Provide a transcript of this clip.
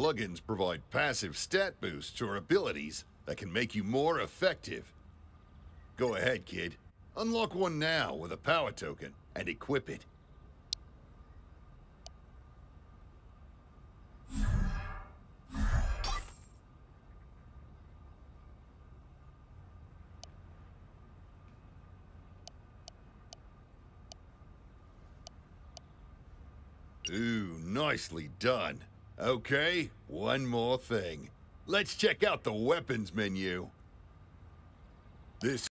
plugins provide passive stat boosts or abilities that can make you more effective. Go ahead, kid. Unlock one now with a power token and equip it. Ooh, nicely done. Okay, one more thing. Let's check out the weapons menu. This